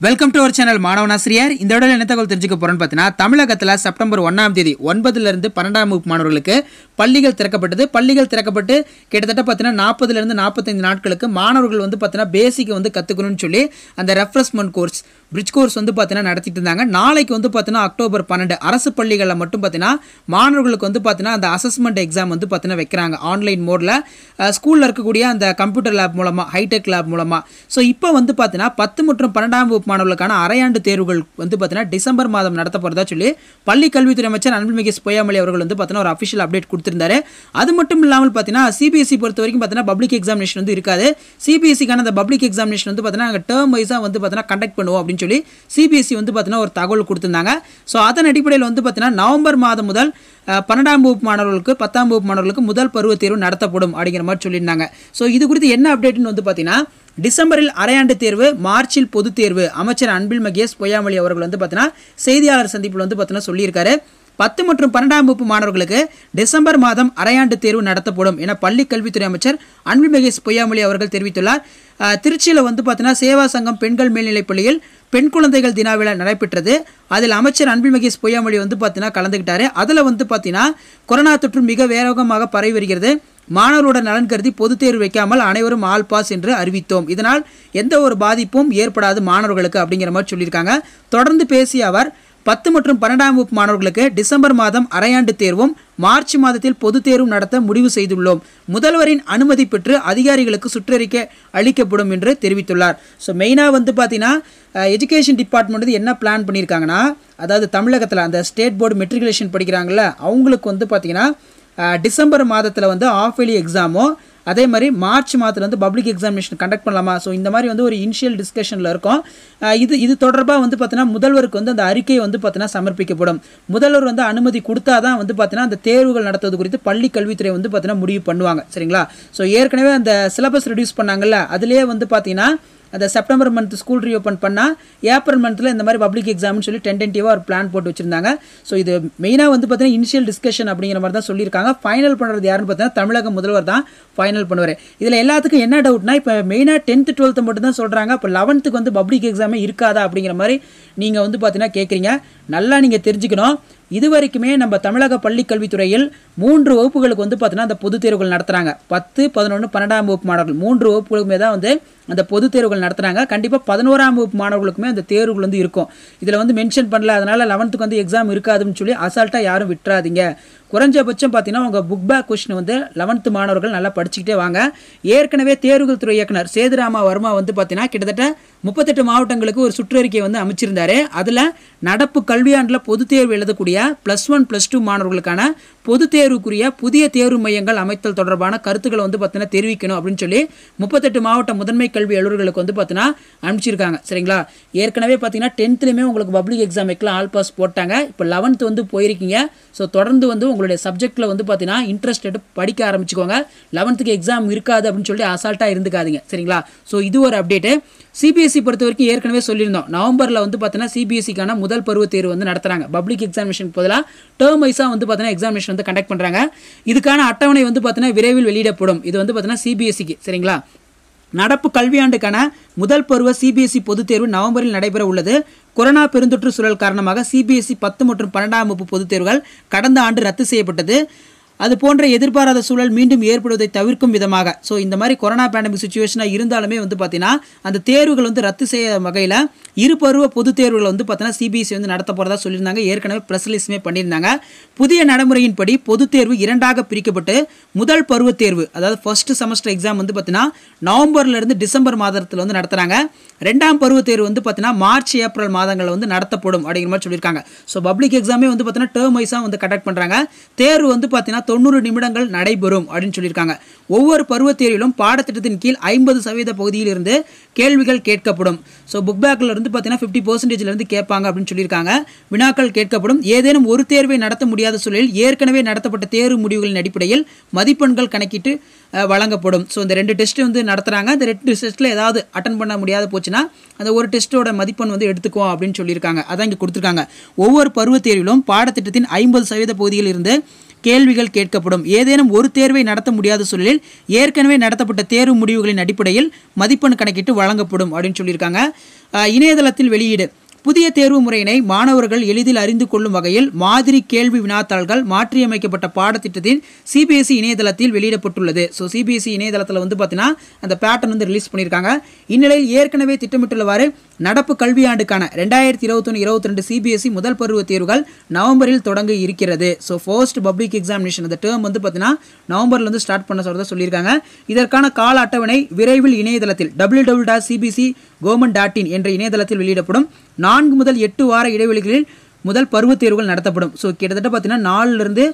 Welcome to our channel மாணவனாசிரியர் இந்த விட என்ன தகவல் தெரிஞ்சுக்க போறோம்னு பார்த்தீங்கன்னா தமிழகத்தில் செப்டம்பர் ஒன்றாம் தேதி ஒன்பதுலேருந்து பன்னெண்டாம் வகுப்பு மாணவர்களுக்கு பள்ளிகள் திறக்கப்பட்டது. பள்ளிகள் திறக்கப்பட்டு கிட்டத்தட்ட பார்த்தீங்கன்னா நாற்பதுலேருந்து நாற்பத்தைந்து நாட்களுக்கு மாணவர்கள் வந்து பார்த்தீங்கன்னா பேசிக் வந்து கற்றுக்கணும்னு சொல்லி அந்த ரெஃப்ரெஷ்மெண்ட் கோர்ஸ் பிரிட்ஜ் கோர்ஸ் வந்து பார்த்தீங்கன்னா நடத்திட்டு இருந்தாங்க. நாளைக்கு வந்து பார்த்தீங்கன்னா அக்டோபர் பன்னெண்டு. அரசு பள்ளிகளில் மட்டும் பார்த்தீங்கன்னா மாணவர்களுக்கு வந்து பார்த்தீங்கன்னா அந்த அசஸ்மெண்ட் எக்ஸாம் வந்து பார்த்தீங்கன்னா வைக்கிறாங்க. ஆன்லைன் மோடில் ஸ்கூலில் இருக்கக்கூடிய அந்த கம்ப்யூட்டர் லேப் மூலமாக ஹைடெக் லேப் மூலமாக ஸோ இப்போ வந்து பார்த்தீங்கன்னா பத்து மற்றும் பன்னெண்டாம் வகுப்பு மாணவர்களுக்கான அரையாண்டு தேர்வுகள் வந்து பார்த்தீங்கன்னா டிசம்பர் மாதம் நடத்த போகிறதா சொல்லி பள்ளி கல்வித்துறை அமைச்சர் அன்புமிகு பொய்யாமொழி அவர்கள் வந்து பார்த்தீங்கன்னா ஒரு அஃபிஷியல் அப்டேட் கொடுத்திருந்தாரு. அது மட்டும் இல்லாமல் பார்த்தீங்கன்னா சிபிஎஸ்சி பொறுத்த வரைக்கும் பார்த்தீங்கன்னா பப்ளிக் எக்ஸாமினேஷன் வந்து இருக்காது. சிபிஎஸ்சிக்கான அந்த பப்ளிக் எக்ஸாமினேஷன் வந்து பார்த்தீங்கன்னா நாங்கள் டேர்ம் வைஸாக வந்து பார்த்தீங்கன்னா கண்டக்ட் பண்ணுவோம் அப்படின்னு சொல்லி சிபிஎஸ்சி வந்து பார்த்தீங்கன்னா ஒரு தகவல் கொடுத்துருந்தாங்க. ஸோ அதன் அடிப்படையில் வந்து பார்த்தீங்கன்னா நவம்பர் மாதம் முதல் பன்னெண்டாம் வகுப்பு மாணவர்களுக்கு பத்தாம் வகுப்பு மாணவர்களுக்கு முதல் பருவத் தேர்வு நடத்தப்படும் அப்படிங்கிற மாதிரி சொல்லியிருந்தாங்க. ஸோ இது குறித்து என்ன அப்டேட்னு வந்து பார்த்தீங்கன்னா டிசம்பரில் அரையாண்டு தேர்வு மார்ச்சில் பொதுத் தேர்வு அமைச்சர் அன்பில் மகேஷ் பொய்யாமொழி அவர்கள் வந்து பார்த்தீங்கன்னா செய்தியாளர் சந்திப்பில் வந்து பார்த்தீங்கன்னா சொல்லியிருக்காரு. பத்து மற்றும் பன்னெண்டாம் வகுப்பு மாணவர்களுக்கு டிசம்பர் மாதம் அரையாண்டு தேர்வு நடத்தப்படும் என பள்ளி கல்வித்துறை அமைச்சர் அன்பில் மகேஷ் பொய்யாமொழி அவர்கள் தெரிவித்துள்ளார். திருச்சியில் வந்து பார்த்தீங்கன்னா சேவா சங்கம் பெண்கள் மேல்நிலைப் பள்ளியில் பெண் குழந்தைகள் தின விழா நடைபெற்றது. அதில் அமைச்சர் அன்பில் மகேஷ் பொய்யாமொழி வந்து பார்த்தீங்கன்னா கலந்துக்கிட்டாரு அதில் வந்து பார்த்தீங்கன்னா கொரோனா தொற்று மிக வேகமாக பரவி வருகிறது. மாணவரோட நலன் கருதி பொதுத் தேர்வு வைக்காமல் அனைவரும் ஆல் பாஸ் என்று அறிவித்தோம். இதனால் எந்த ஒரு பாதிப்பும் ஏற்படாது மாணவர்களுக்கு அப்படிங்கிற மாதிரி சொல்லியிருக்காங்க. தொடர்ந்து பேசிய அவர் பத்து மற்றும் பன்னெண்டாம் வகுப்பு மாணவர்களுக்கு டிசம்பர் மாதம் அரையாண்டு தேர்வும் மார்ச் மாதத்தில் பொதுத் தேர்வும் நடத்த முடிவு செய்துள்ளோம். முதல்வரின் அனுமதி பெற்று அதிகாரிகளுக்கு சுற்றறிக்கை அளிக்கப்படும் என்று தெரிவித்துள்ளார். ஸோ மெயினாக வந்து பார்த்தீங்கன்னா எஜுகேஷன் டிபார்ட்மெண்ட் வந்து என்ன பிளான் பண்ணியிருக்காங்கன்னா அதாவது தமிழகத்தில் அந்த ஸ்டேட் போர்டு மெட்ரிகுலேஷன் படிக்கிறாங்கள அவங்களுக்கு வந்து பார்த்தீங்கன்னா டிசம்பர் மாதத்தில் வந்து ஆஃப் இயர்லி எக்ஸாமோ அதே மாதிரி மார்ச் மாதத்தில் வந்து பப்ளிக் எக்ஸாமினேஷன் கண்டக்ட் பண்ணலாமா? ஸோ இந்த மாதிரி வந்து ஒரு இனிஷியல் டிஸ்கஷனில் இருக்கும். இது இது தொடர்பாக வந்து பார்த்தீங்கன்னா முதல்வருக்கு வந்து அந்த அறிக்கை வந்து பார்த்தீங்கன்னா சமர்ப்பிக்கப்படும். முதல்வர் வந்து அனுமதி கொடுத்தா தான் வந்து பார்த்தீங்கன்னா அந்த தேர்வுகள் நடத்துவது குறித்து பள்ளி கல்வித்துறை வந்து பார்த்தீங்கன்னா முடிவு பண்ணுவாங்க. சரிங்களா? ஸோ ஏற்கனவே அந்த சிலபஸ் ரெடியூஸ் பண்ணாங்கல்ல அதிலே வந்து பார்த்தீங்கன்னா அந்த செப்டம்பர் மந்த் ஸ்கூல் ரீஓப்பன் பண்ணால் ஏப்ரல் மந்த்தில் இந்த மாதிரி பப்ளிக் எக்ஸாம்னு சொல்லி டென்டென்டிவாக ஒரு பிளான் போட்டு வச்சுருந்தாங்க. ஸோ இது மெயினாக வந்து பார்த்தீங்கன்னா இனிஷியல் டிஸ்கஷன் அப்படிங்கிற மாதிரி தான் சொல்லியிருக்காங்க. ஃபைனல் பண்ணுறது யாருன்னு பார்த்தீங்கன்னா தமிழக முதல்வர் தான் ஃபைனல் பண்ணுவார். இதில் எல்லாத்துக்கும் என்ன டவுட்னா இப்போ மெயினாக டென்த்து டுவெல்த்து மட்டும் தான் சொல்கிறாங்க இப்போ லெவன்த்துக்கு வந்து பப்ளிக் எக்ஸாமே இருக்காதா அப்படிங்கிற மாதிரி நீங்கள் வந்து பார்த்தீங்கன்னா கேட்குறீங்க நல்லா நீங்கள் தெரிஞ்சுக்கணும். இது வரைக்குமே நம்ம தமிழக பள்ளி கல்வித்துறையில் மூன்று வகுப்புகளுக்கு வந்து பார்த்தீங்கன்னா அந்த பொதுத் தேர்வுகள் நடத்துகிறாங்க பத்து பதினொன்று பன்னெண்டாம் வகுப்பு மாணவர்கள். மூன்று வகுப்புகளுக்குமே தான் வந்து அந்த பொதுத் தேர்வுகள் நடத்துகிறாங்க கண்டிப்பாக பதினோராம் வகுப்பு மாணவர்களுக்குமே அந்த தேர்வுகள் வந்து இருக்கும். இதில் வந்து மென்ஷன் பண்ணல. அதனால் லெவன்த்துக்கு வந்து எக்ஸாம் இருக்காதுன்னு சொல்லி அசால்ட்டாக யாரும் விட்டுறாதீங்க. குறைஞ்சபட்சம் பார்த்தீங்கன்னா உங்கள் புக் பேக் கொஷின் வந்து லெவன்த்து மாணவர்கள் நல்லா படிச்சுக்கிட்டே வாங்க. ஏற்கனவே தேர்வுகள் துறை இயக்குனர் சேதுராமா வர்மா வந்து பார்த்தீங்கன்னா கிட்டத்தட்ட முப்பத்தெட்டு மாவட்டங்களுக்கு ஒரு சுற்றறிக்கை வந்து அமைச்சிருந்தாரு. அதில் நடப்பு கல்வியாண்டில் பொதுத் தேர்வு எழுதக்கூடிய ப்ளஸ் ஒன் ப்ளஸ் டூ மாணவர்களுக்கான பொது தேர்வுக்குரிய புதிய தேர்வு மையங்கள் அமைத்தல் தொடர்பான கருத்துக்களை வந்து பார்த்தீங்கன்னா தெரிவிக்கணும் அப்படின்னு சொல்லி முப்பத்தெட்டு மாவட்ட முதன்மை கல்வி அலுவலர்களுக்கு வந்து பார்த்தீங்கன்னா அனுப்பிச்சிருக்காங்க. சரிங்களா? ஏற்கனவே பார்த்தீங்கன்னா டென்த்துலேயுமே உங்களுக்கு பப்ளிக் எக்ஸாம் வைக்கலாம் ஆல் பாஸ் போட்டாங்க. இப்போ லெவன்த்து வந்து போயிருக்கீங்க. ஸோ தொடர்ந்து வந்து உங்களுடைய சப்ஜெக்ட்டில் வந்து பார்த்தீங்கன்னா இன்ட்ரெஸ்டட் படிக்க ஆரம்பிச்சுக்கோங்க. லெவன்த்துக்கு எக்ஸாம் இருக்காது அப்படின்னு சொல்லி அசால்ட்டாக இருந்துக்காதீங்க. சரிங்களா? ஸோ இது ஒரு அப்டேட்டு சிபிஎஸ்சி பொறுத்த வரைக்கும் ஏற்கனவே சொல்லியிருந்தோம். நவம்பரில் வந்து பார்த்தீங்கன்னா சிபிஎஸ்சிக்கான முதல் பருவத் தேர்வு வந்து நடத்துகிறாங்க பப்ளிக் எக்ஸாமினேஷன் பதிலாக டேர்ம் வைஸாக வந்து பார்த்தீங்கன்னா எக்ஸாமினேஷன் வந்து கண்டக்ட் பண்ணுறாங்க இதுக்கான அட்டவணை வந்து பார்த்தீங்கன்னா விரைவில் வெளியிடப்படும். இது வந்து பார்த்தீங்கன்னா சிபிஎஸ்சிக்கு சரிங்களா? நடப்பு கல்வியாண்டுக்கான முதல் பருவ சிபிஎஸ்இ பொதுத் தேர்வு நவம்பரில் நடைபெற உள்ளது. கொரோனா பெருந்தொற்று சூழல் காரணமாக சிபிஎஸ்இ பத்து மற்றும் பன்னெண்டாம் வகுப்பு பொதுத் தேர்வுகள் கடந்த ஆண்டு ரத்து செய்யப்பட்டது. அது போன்ற எதிர்பாராத சூழல் மீண்டும் ஏற்படுவதை தவிர்க்கும் விதமாக. ஸோ இந்த மாதிரி கொரோனா பேண்டமிக் சுச்சுவேஷனாக இருந்தாலுமே வந்து பார்த்தீங்கன்னா அந்த தேர்வுகள் வந்து ரத்து செய்ய வகையில் இரு பருவ பொதுத் தேர்வுகள் வந்து பார்த்தீங்கன்னா சிபிஎஸ்சி வந்து நடத்த போகிறதா சொல்லியிருந்தாங்க. ஏற்கனவே ப்ரெஸ் ரிலீஸுமே பண்ணியிருந்தாங்க. புதிய நடைமுறையின்படி பொதுத் தேர்வு இரண்டாக பிரிக்கப்பட்டு முதல் பருவ தேர்வு அதாவது ஃபர்ஸ்ட் செமஸ்டர் எக்ஸாம் வந்து பார்த்தீங்கன்னா நவம்பர்லேருந்து டிசம்பர் மாதத்தில் வந்து நடத்துகிறாங்க ரெண்டாம் பருவ தேர்வு வந்து பார்த்தீங்கன்னா மார்ச் ஏப்ரல் மாதங்களில் வந்து நடத்தப்படும் அப்படிங்கிற மாதிரி சொல்லியிருக்காங்க. ஸோ பப்ளிக் எக்ஸாமே வந்து பார்த்தீங்கன்னா டேர்ம் வைஸாக வந்து கண்டக்ட் பண்ணுறாங்க தேர்வு வந்து பார்த்தீங்கன்னா தொண்ணூறு நிமிடங்கள் நடைபெறும் அப்படின்னு சொல்லியிருக்காங்க. ஒவ்வொரு பருவத்தேர்விலும் பாடத்திட்டத்தின் கீழ் ஐம்பது சதவீத பகுதியிலிருந்து கேள்விகள் கேட்கப்படும். ஸோ புக் பேக்கில் இருந்து பார்த்தீங்கன்னா ஃபிஃப்டி பர்சன்டேஜ்லேருந்து கேட்பாங்க அப்படின்னு சொல்லியிருக்காங்க. வினாக்கள் கேட்கப்படும். ஏதேனும் ஒரு தேர்வை நடத்த முடியாத சூழலில் ஏற்கனவே நடத்தப்பட்ட தேர்வு முடிவுகளின் அடிப்படையில் மதிப்பெண்கள் கணக்கிட்டு வழங்கப்படும். ஸோ இந்த ரெண்டு டெஸ்ட் வந்து நடத்துகிறாங்க இந்த ரெண்டு டெஸ்ட்டில் ஏதாவது அட்டன் பண்ண முடியாத போச்சுன்னா அந்த ஒரு டெஸ்ட்டோட மதிப்பெண் வந்து எடுத்துக்குவோம் அப்படின்னு சொல்லியிருக்காங்க. அதான் இங்கே கொடுத்துருக்காங்க. ஒவ்வொரு பருவத் தேர்விலும் பாடத்திட்டத்தின் ஐம்பது சதவீத பகுதியில் இருந்து கேள்விகள் கேட்கப்படும். ஏதேனும் ஒரு தேர்வை நடத்த முடியாத சூழலில் ஏற்கனவே நடத்தப்பட்ட தேர்வு முடிவுகளின் அடிப்படையில் மதிப்பெண் கணக்கிட்டு வழங்கப்படும் அப்படின்னு சொல்லியிருக்காங்க. இணையதளத்தில் வெளியீடு. புதிய தேர்வு முறையினை மாணவர்கள் எளிதில் அறிந்து கொள்ளும் வகையில் மாதிரி கேள்வி வினாத்தாள்கள் மாற்றியமைக்கப்பட்ட பாடத்திட்டத்தின் சிபிஎஸ்இ இணையதளத்தில் வெளியிடப்பட்டுள்ளது. ஸோ சிபிஎஸ்இ இணையதளத்தில் வந்து பார்த்தீங்கன்னா அந்த பேட்டர்ன் வந்து ரிலீஸ் பண்ணியிருக்காங்க இந்நிலையில் ஏற்கனவே திட்டமிட்டுள்ளவாறு நடப்பு கல்வியாண்டுக்கான ரெண்டாயிரத்தி இருபத்தொன்று இருபத்தி ரெண்டு சிபிஎஸ்இ முதல் பருவ தேர்வுகள் நவம்பரில் தொடங்க இருக்கிறது. ஸோ ஃபர்ஸ்ட் பப்ளிக் எக்ஸாமினேஷன் அந்த டேர்ம் வந்து பார்த்தீங்கன்னா நவம்பரில் வந்து ஸ்டார்ட் பண்ண சொல்கிறத சொல்லியிருக்காங்க. இதற்கான கால அட்டவணை விரைவில் இணையதளத்தில் W W dot CBC government dot in என்ற இணையதளத்தில் வெளியிடப்படும் நான்கு முதல் எட்டு வார இடைவெளிகளில் முதல் பருவத் தேர்வுகள் நடத்தப்படும். ஸோ கிட்டத்தட்ட பார்த்தீங்கன்னா நாலுலேருந்து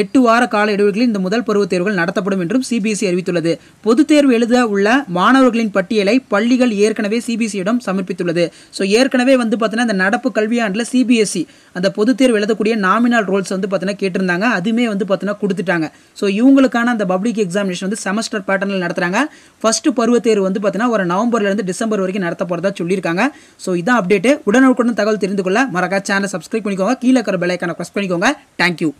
எட்டு வார கால இடைவெளிகளில் இந்த முதல் பருவத் தேர்வுகள் நடத்தப்படும் என்றும் சிபிஎஸ்இ அறிவித்துள்ளது. பொதுத் தேர்வு எழுத உள்ள மாணவர்களின் பட்டியலை பள்ளிகள் ஏற்கனவே சிபிஎஸ்இயிடம் சமர்ப்பித்துள்ளது. ஸோ ஏற்கனவே வந்து பார்த்தீங்கன்னா இந்த நடப்பு கல்வியாண்டில் சிபிஎஸ்இ அந்த பொதுத் தேர்வு எழுதக்கூடிய நாமினல் ரோல்ஸ் வந்து பார்த்தீங்கன்னா கேட்டிருந்தாங்க. அதுவுமே வந்து பார்த்தீங்கன்னா கொடுத்துட்டாங்க. ஸோ இவங்களுக்கான அந்த பப்ளிக் எக்ஸாமினேஷன் வந்து செமஸ்டர் பேட்டர்னில் நடத்துகிறாங்க ஃபர்ஸ்ட் பருவத் தேர்வு வந்து பார்த்தீங்கன்னா ஒரு நவம்பர்லேருந்து டிசம்பர் வரைக்கும் நடத்த போகிறதா சொல்லியிருக்காங்க. ஸோ இதான் அப்டேட்டு உடனுக்குடன் தகவல் தெரிந்து கொள்ள மறக்காம சேனல் சப்ஸ்கிரைப் பண்ணிக்கோங்க. கீழே இருக்கிற பெல்லைக்கான ப்ரெஸ் பண்ணிக்கோங்க. தேங்க்யூ